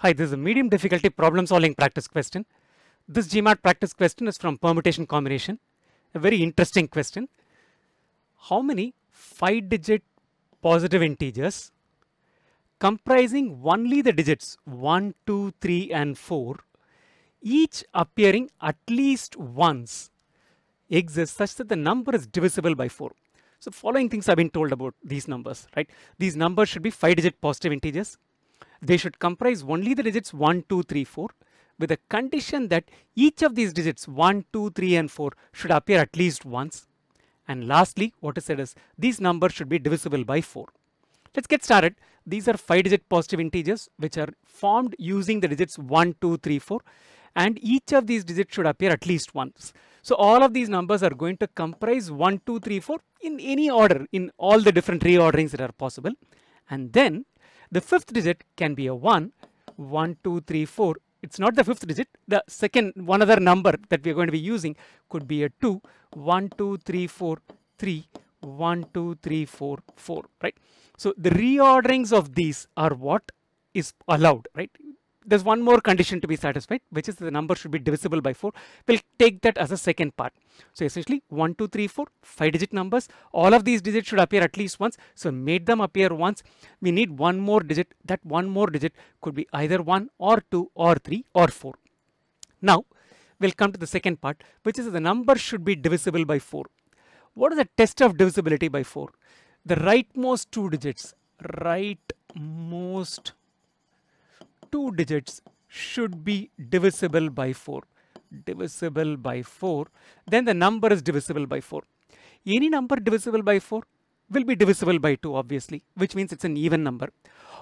Hi, this is a medium difficulty problem solving practice question. This GMAT practice question is from permutation combination. A very interesting question. How many 5 digit positive integers comprising only the digits 1, 2, 3 and 4 each appearing at least once exist such that the number is divisible by 4. So following things have been told about these numbers, right? These numbers should be 5 digit positive integers they should comprise only the digits 1, 2, 3, 4 with a condition that each of these digits 1, 2, 3 and 4 should appear at least once. And lastly, what is said is these numbers should be divisible by 4. Let's get started. These are 5 digit positive integers which are formed using the digits 1, 2, 3, 4 and each of these digits should appear at least once. So all of these numbers are going to comprise 1, 2, 3, 4 in any order in all the different reorderings that are possible. And then the fifth digit can be a 1, 1, 2, 3, 4. It's not the fifth digit. The second, one other number that we're going to be using could be a 2, 1, 2, 3, 4, 3, 1, 2, 3, 4, 4, right? So the reorderings of these are what is allowed, right? There's one more condition to be satisfied, which is the number should be divisible by 4. We'll take that as a second part. So essentially 1, 2, 3, 4, 5 digit numbers. All of these digits should appear at least once. So made them appear once. We need one more digit. That one more digit could be either 1 or 2 or 3 or 4. Now we'll come to the second part, which is the number should be divisible by 4. What is the test of divisibility by 4? The rightmost two digits, rightmost two digits should be divisible by 4. Divisible by 4. Then the number is divisible by 4. Any number divisible by 4 will be divisible by 2 obviously, which means it's an even number.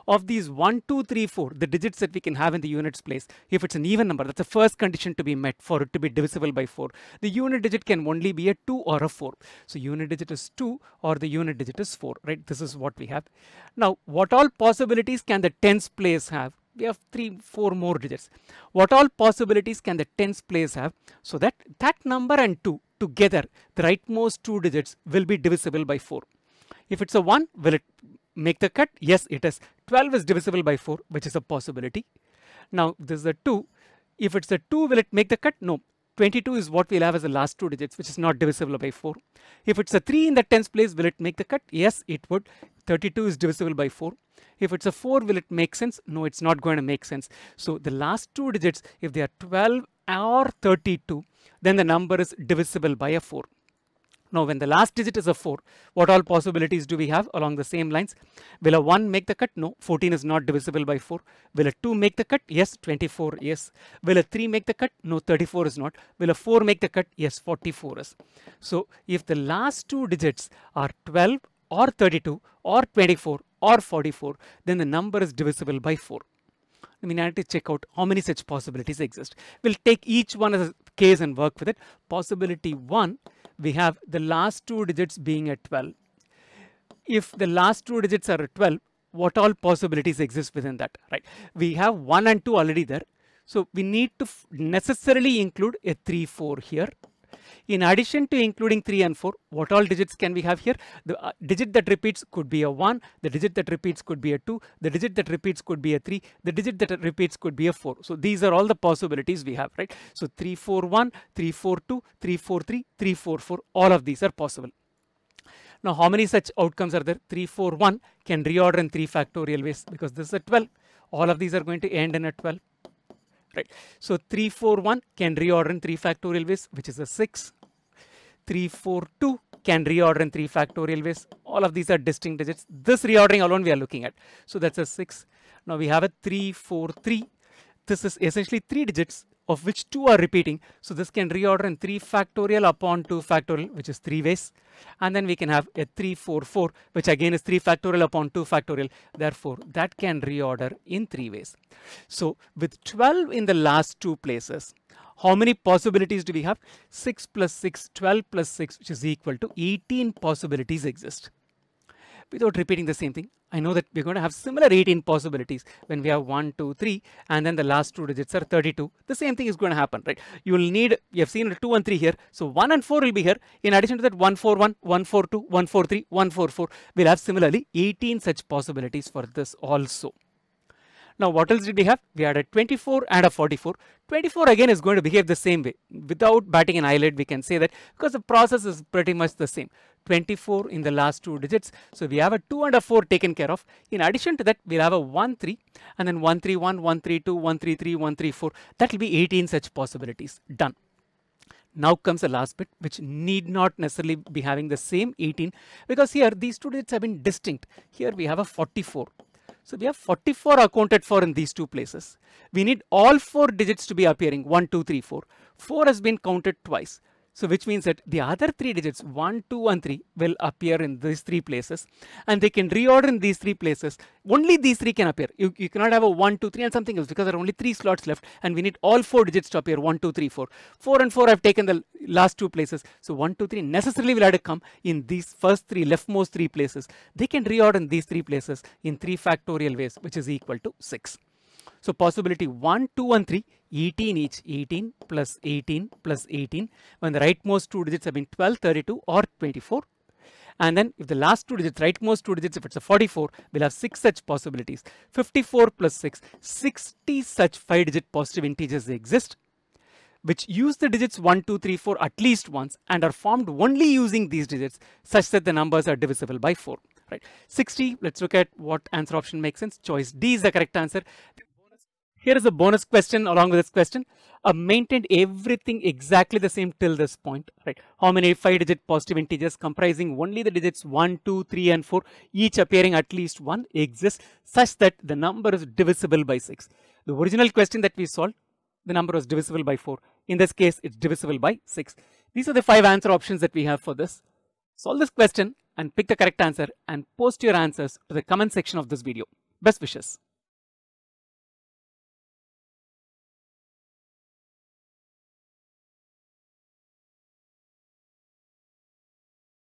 Of these 1, 2, 3, 4, the digits that we can have in the units place, if it's an even number, that's the first condition to be met for it to be divisible by 4. The unit digit can only be a 2 or a 4. So unit digit is 2 or the unit digit is 4, right? This is what we have. Now, what all possibilities can the tens place have? We have three, four more digits. What all possibilities can the tens place have? So that that number and 2 together, the rightmost two digits will be divisible by 4. If it's a 1, will it make the cut? Yes, it is. 12 is divisible by 4, which is a possibility. Now, this is a 2. If it's a 2, will it make the cut? No. 22 is what we'll have as the last two digits, which is not divisible by 4. If it's a 3 in the tens place, will it make the cut? Yes, it would. 32 is divisible by 4. If it's a 4, will it make sense? No, it's not going to make sense. So the last two digits, if they are 12 or 32, then the number is divisible by a 4. Now, when the last digit is a 4, what all possibilities do we have along the same lines? Will a 1 make the cut? No, 14 is not divisible by 4. Will a 2 make the cut? Yes, 24, yes. Will a 3 make the cut? No, 34 is not. Will a 4 make the cut? Yes, 44 is. So, if the last two digits are 12 or 32 or 24 or 44, then the number is divisible by 4. I mean, I need to check out how many such possibilities exist. We'll take each one as a case and work with it. Possibility 1 we have the last two digits being at 12. If the last two digits are at 12, what all possibilities exist within that, right? We have 1 and 2 already there. So we need to necessarily include a 3, 4 here. In addition to including 3 and 4, what all digits can we have here? The uh, digit that repeats could be a 1, the digit that repeats could be a 2, the digit that repeats could be a 3, the digit that repeats could be a 4. So these are all the possibilities we have, right? So 3, 4, 1, 3, 4, 2, 3, 4, 3, 3, 4, 4, all of these are possible. Now, how many such outcomes are there? 3, 4, 1 can reorder in 3 factorial ways because this is a 12. All of these are going to end in a 12 right? So 3, 4, 1 can reorder in 3 factorial ways, which is a 6. 3, 4, 2 can reorder in 3 factorial ways. All of these are distinct digits. This reordering alone we are looking at. So that's a 6. Now we have a 3, 4, 3. This is essentially 3 digits of which 2 are repeating. So this can reorder in 3 factorial upon 2 factorial, which is 3 ways. And then we can have a 3, 4, 4, which again is 3 factorial upon 2 factorial. Therefore, that can reorder in 3 ways. So with 12 in the last two places, how many possibilities do we have? 6 plus 6, 12 plus 6, which is equal to 18 possibilities exist. Without repeating the same thing, I know that we're going to have similar 18 possibilities when we have 1, 2, 3, and then the last two digits are 32. The same thing is going to happen, right? You will need, you have seen 2 and 3 here. So 1 and 4 will be here. In addition to that, 1, 4, 1, 1, 4, 2, 1, 4, 3, 1, 4, 4. We'll have similarly 18 such possibilities for this also. Now what else did we have? We had a 24 and a 44. 24 again is going to behave the same way. Without batting an eyelid, we can say that because the process is pretty much the same. 24 in the last two digits. So we have a 2 and a 4 taken care of. In addition to that, we'll have a 1, 3 and then 1, 3, 1, 1, 3, 2, 1, 3, 3, 1, 3, 4. That will be 18 such possibilities. Done. Now comes the last bit, which need not necessarily be having the same 18 because here these two digits have been distinct. Here we have a 44. So we have 44 accounted for in these two places. We need all four digits to be appearing 1, 2, 3, 4. 4 has been counted twice. So which means that the other three digits 1, 2 and 3 will appear in these three places and they can reorder in these three places. Only these three can appear. You, you cannot have a 1, 2, 3 and something else because there are only three slots left and we need all four digits to appear 1, 2, 3, 4. 4 and 4 I've taken the last two places. So 1, 2, 3 necessarily will have to come in these first three leftmost three places. They can reorder in these three places in 3 factorial ways which is equal to 6. So possibility 1, 2 and 3, 18 each, 18 plus 18 plus 18 when the rightmost two digits have been 12, 32 or 24. And then if the last two digits, rightmost two digits, if it's a 44, we'll have six such possibilities. 54 plus 6, 60 such five digit positive integers exist which use the digits 1, 2, 3, 4 at least once and are formed only using these digits such that the numbers are divisible by 4. Right. 60, let's look at what answer option makes sense. Choice D is the correct answer. Here is a bonus question along with this question. I've maintained everything exactly the same till this point, right? How many five digit positive integers comprising only the digits 1, 2, 3 and 4, each appearing at least 1 exists such that the number is divisible by 6. The original question that we solved, the number was divisible by 4. In this case, it's divisible by 6. These are the five answer options that we have for this. Solve this question and pick the correct answer and post your answers to the comment section of this video. Best wishes.